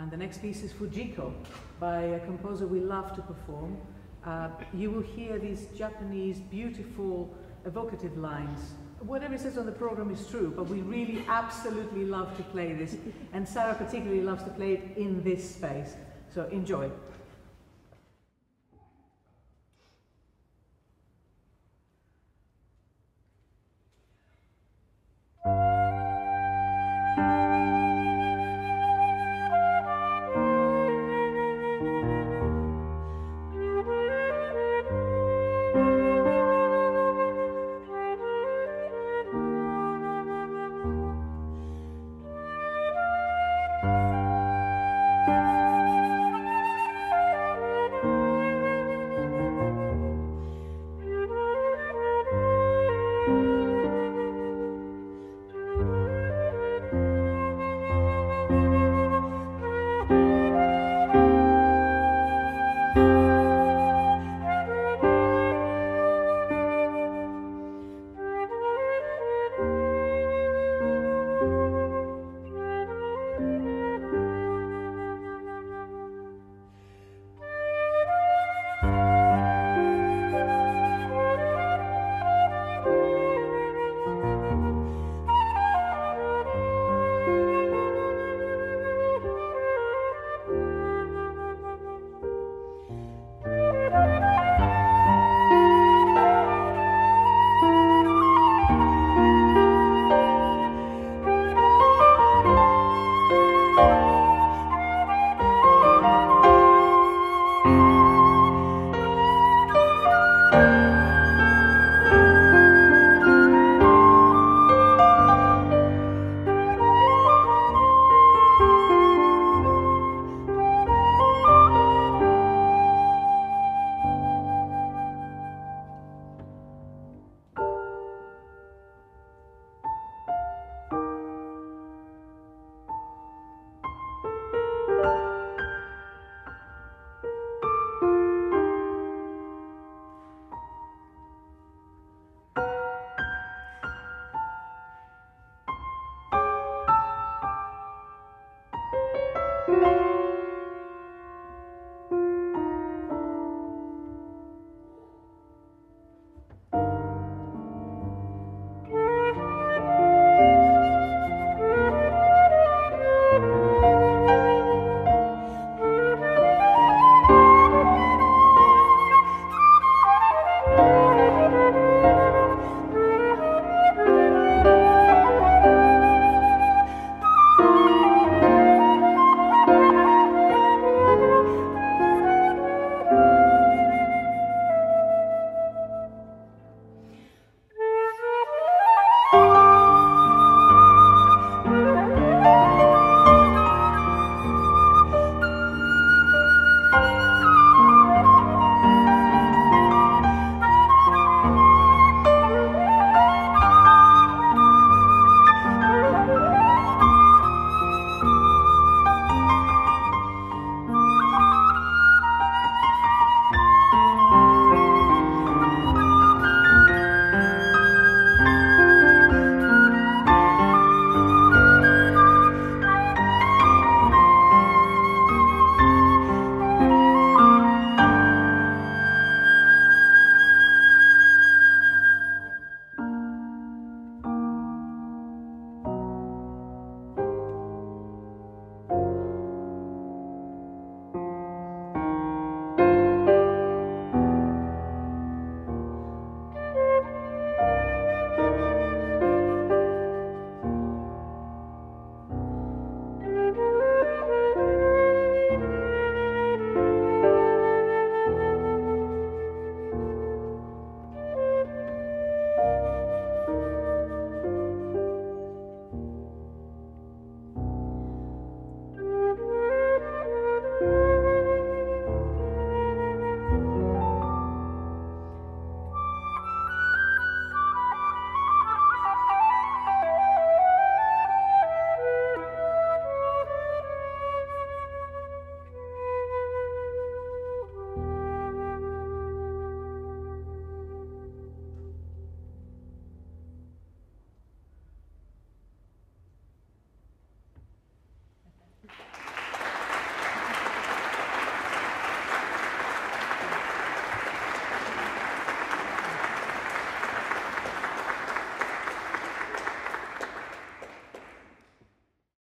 And the next piece is Fujiko by a composer we love to perform. Uh, you will hear these Japanese beautiful evocative lines. Whatever it says on the program is true, but we really absolutely love to play this. And Sarah particularly loves to play it in this space. So enjoy.